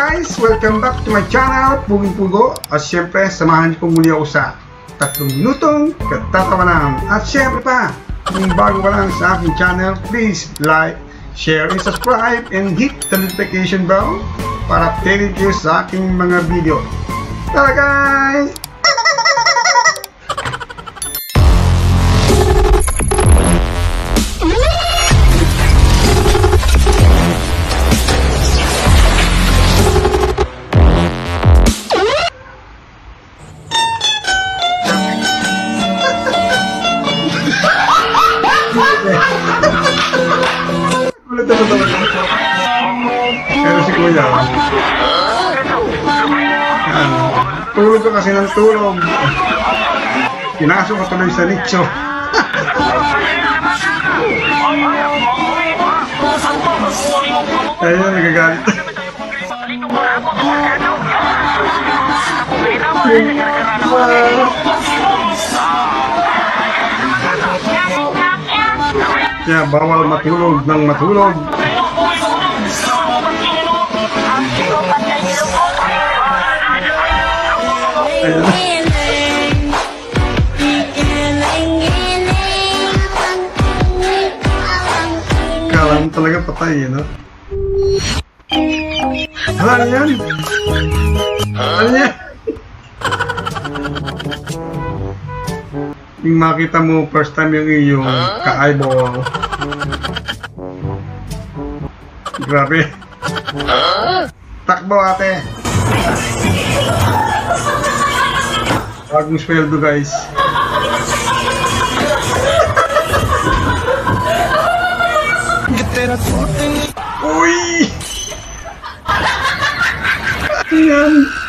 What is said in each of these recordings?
guys! Welcome back to my channel, Puging Pugo. At syempre, samahan niyo muli ako sa tatlong minutong katatawanan. At syempre pa, kung bago ka lang sa aking channel, please like, share, and subscribe, and hit the notification bell para updated kayo sa aking mga video. Tara guys! Pero si Kuya, yan, tulog ka kasi ng tulog. Pinasok ko tuloy sa nicho. Ayun, nagagalit. Kaya bawal matulog ng matulog. Mo talaga patay, no? Hala, ano yan? Ano yan? Yung makita mo first time yung iyong ka-eyeball. Grabe. Takbo ate. Bagong sweldo guys. Uy! Yan.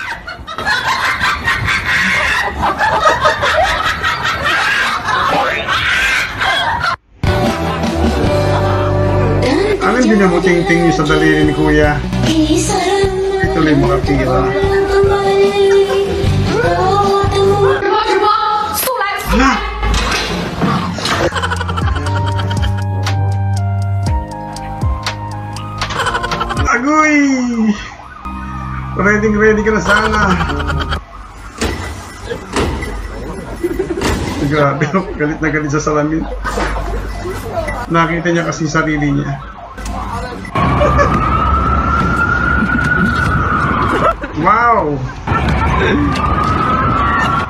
Anong binabuting-ting niyo sa daliri ni Kuya? Ituloy makapira. Hala! Agoy! Ready ready ka na sana. Grabe, galit na galit sa salamin. Nakita niya kasi sarili niya. Wow!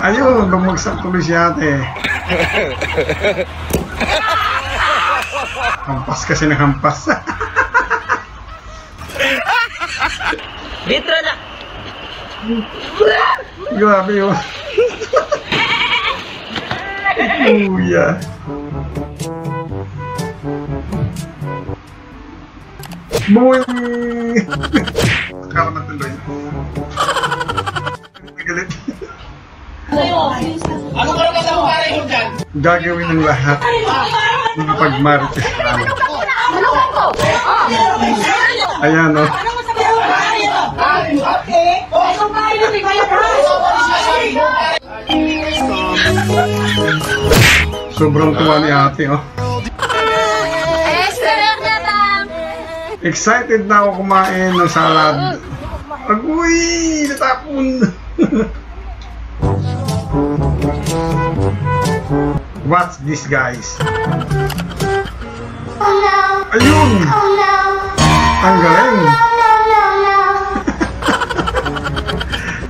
Ayun, bumagsak tuloy si ate. Hampas kasi ng hampas. Litro na. Grabe yun. Kuya. Boing! Akala matuloy. Galit. Ano ka naman sa pare mo dyan? Gagawin ng lahat ng pagmarites namin. Ayan o. Sobrang tuwa ni ate oh. Excited na ako kumain ng salad. Agoy! Natapon! What's this guys? Ayun! Ang galing!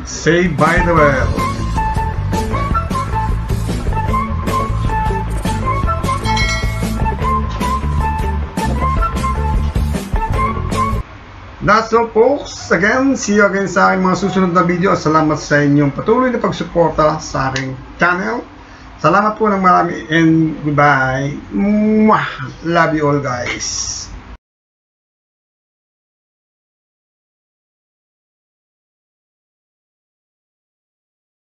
Saved by the well. That's all folks. Again, see you again sa aking mga susunod na video. At salamat sa inyong patuloy na pagsuporta sa aking channel. Salamat po ng marami and goodbye. Mwah! Love you all guys.